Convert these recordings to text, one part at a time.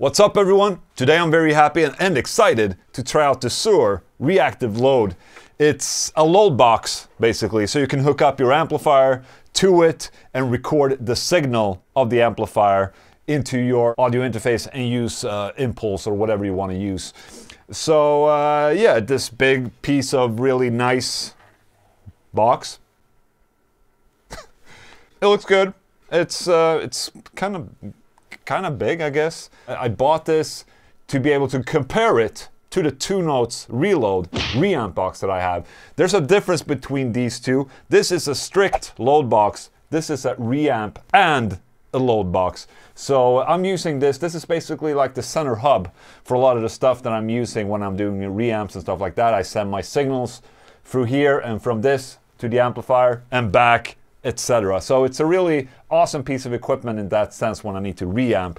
What's up everyone? Today I'm very happy and excited to try out the Suhr Reactive Load. It's a load box basically, so you can hook up your amplifier to it and record the signal of the amplifier into your audio interface and use uh, Impulse or whatever you want to use. So uh, yeah, this big piece of really nice box. it looks good. It's uh, it's kind of kind of big, I guess. I bought this to be able to compare it to the two notes reload reamp box that I have. There's a difference between these two. This is a strict load box. This is a reamp and a load box. So I'm using this. This is basically like the center hub for a lot of the stuff that I'm using when I'm doing reamps and stuff like that. I send my signals through here and from this to the amplifier and back etc. So it's a really awesome piece of equipment in that sense when I need to reamp.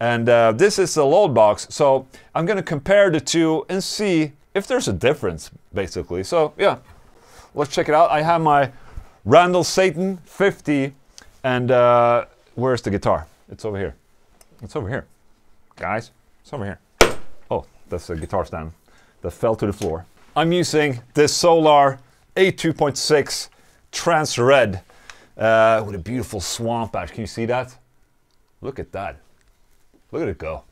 And uh, this is the load box, so I'm gonna compare the two and see if there's a difference, basically. So yeah, let's check it out. I have my Randall Satan 50, and uh, where's the guitar? It's over here. It's over here. Guys, it's over here. Oh, that's a guitar stand that fell to the floor. I'm using this Solar A2.6 Trans Red uh, with a beautiful swamp ash. Can you see that? Look at that. Look at it go.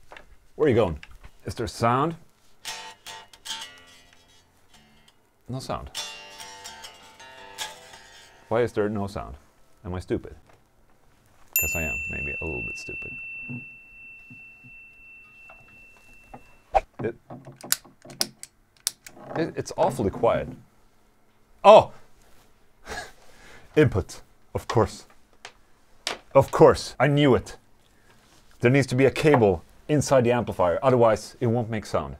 Where are you going? Is there sound? No sound. Why is there no sound? Am I stupid? Because I am, maybe a little bit stupid. It, it, it's awfully quiet. Oh! Input. Of course. Of course, I knew it. There needs to be a cable inside the amplifier, otherwise it won't make sound.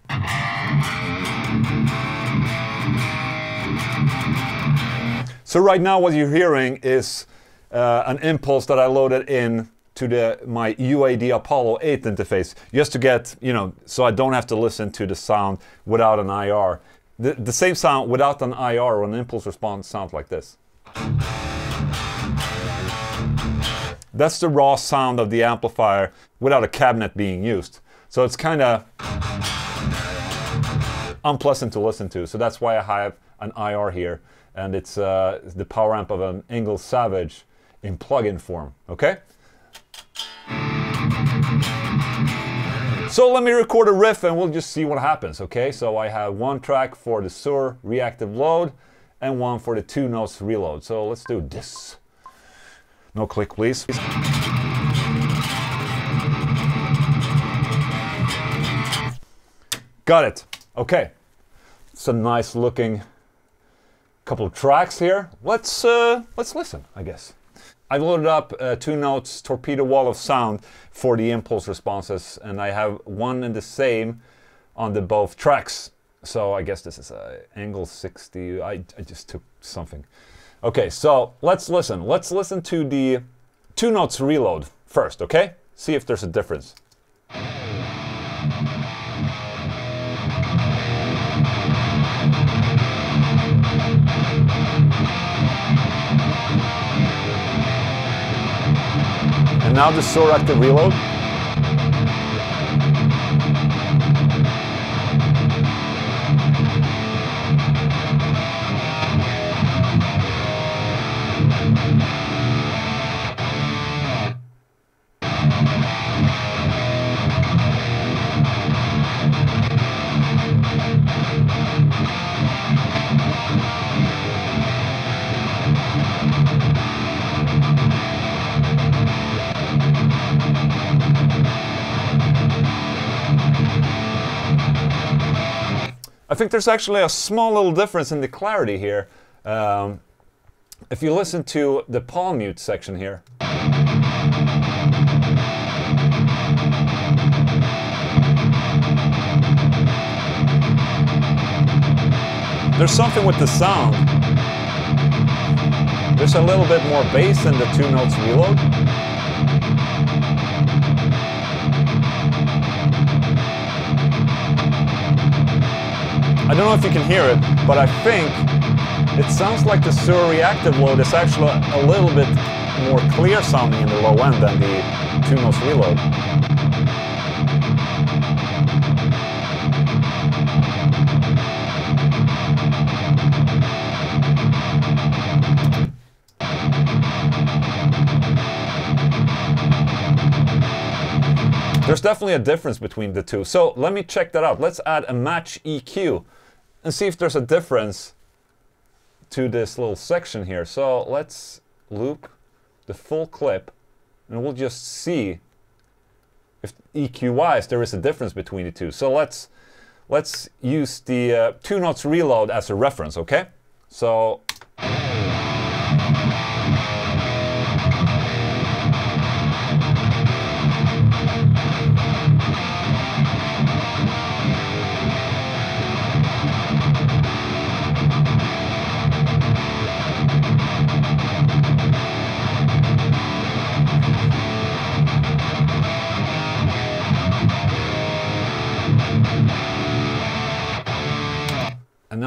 So right now what you're hearing is uh, an impulse that I loaded in to the my UAD Apollo 8 interface just to get, you know, so I don't have to listen to the sound without an IR. The, the same sound without an IR or an impulse response sounds like this. That's the raw sound of the amplifier without a cabinet being used. So it's kind of unpleasant to listen to. So that's why I have an IR here. And it's uh, the power amp of an Engl Savage in plug-in form, okay? So let me record a riff and we'll just see what happens, okay? So I have one track for the Suhr reactive load and one for the two notes reload. So let's do this. No click, please. Got it. Okay. It's a nice looking couple of tracks here. Let's uh, let's listen, I guess. I've loaded up uh, two notes torpedo wall of sound for the impulse responses, and I have one and the same on the both tracks. So I guess this is a angle 60. I, I just took something. Okay, so let's listen. Let's listen to the two notes reload first, okay? See if there's a difference. And now the Suhr active reload. Think there's actually a small little difference in the clarity here. Um, if you listen to the palm mute section here. There's something with the sound. There's a little bit more bass in the two notes reload. don't know if you can hear it, but I think it sounds like the Suhr reactive load is actually a little bit more clear sounding in the low end than the Two Notes reload. There's definitely a difference between the two, so let me check that out. Let's add a match EQ and see if there's a difference to this little section here. So let's loop the full clip and we'll just see if EQ-wise there is a difference between the two. So let's let's use the uh, two notes reload as a reference, okay? So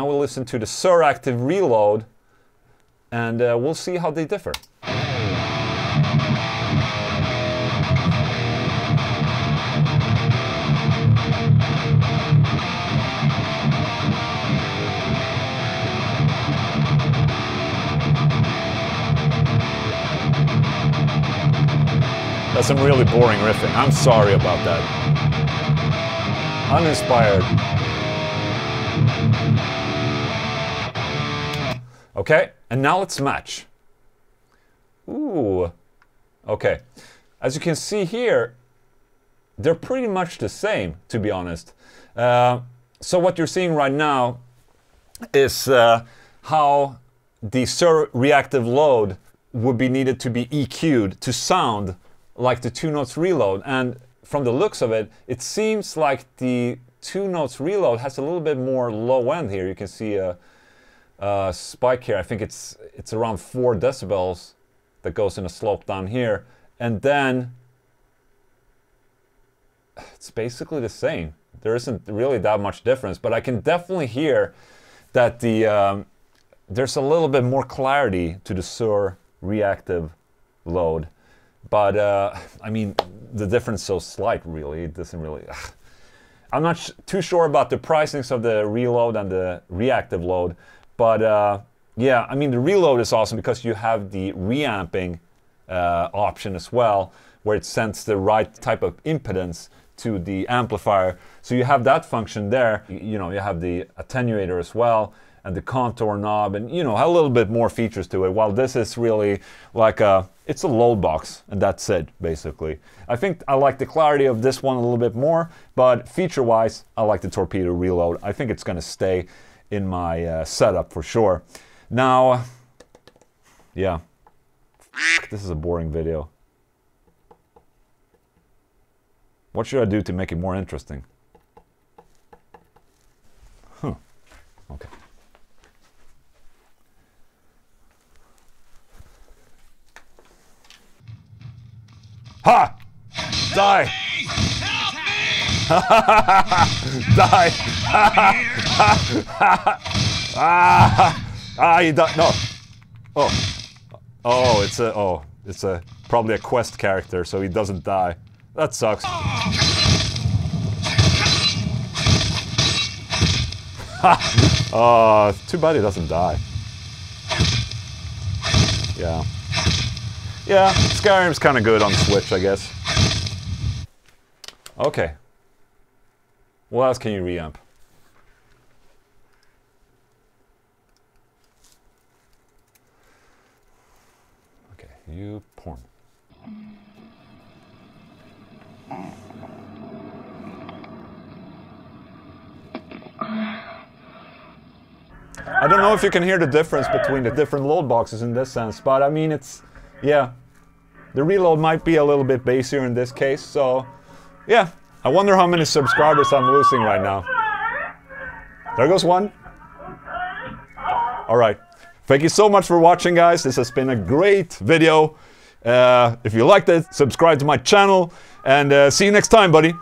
now we'll listen to the Suhr Reactive Reload and uh, we'll see how they differ. That's some really boring riffing. I'm sorry about that. Uninspired. Okay, and now let's match. Ooh, okay. As you can see here, they're pretty much the same, to be honest. Uh, so what you're seeing right now is uh, how the reactive load would be needed to be EQ'd to sound like the two notes reload. And from the looks of it, it seems like the two notes reload has a little bit more low end here. You can see a, a spike here. I think it's it's around four decibels that goes in a slope down here. And then it's basically the same. There isn't really that much difference, but I can definitely hear that the um, there's a little bit more clarity to the Suhr reactive load. But uh, I mean, the difference is so slight, really. It doesn't really. Ugh. I'm not too sure about the pricings of the reload and the reactive load, but uh, yeah, I mean, the reload is awesome because you have the reamping uh, option as well, where it sends the right type of impedance to the amplifier. So you have that function there. You, you know, you have the attenuator as well and the contour knob and you know a little bit more features to it while this is really like a it's a load box and that's it basically i think i like the clarity of this one a little bit more but feature wise i like the torpedo reload i think it's going to stay in my uh, setup for sure. Now yeah. This is a boring video. What should i do to make it more interesting? Huh. Okay. Ha! Die! Die! ah! Ah! You died. No. Oh. Oh, it's a. Oh, it's a probably a quest character, so he doesn't die. That sucks. oh, too bad he doesn't die. Yeah. Yeah, Skyrim's kind of good on Switch, I guess. Okay. What else can you reamp? Okay, you porn. I don't know if you can hear the difference between the different load boxes in this sense, but I mean, it's, yeah. The reload might be a little bit bassier in this case, so yeah. I wonder how many subscribers I'm losing right now. There goes one. All right. Thank you so much for watching, guys. This has been a great video. Uh, if you liked it, subscribe to my channel, and uh, see you next time, buddy.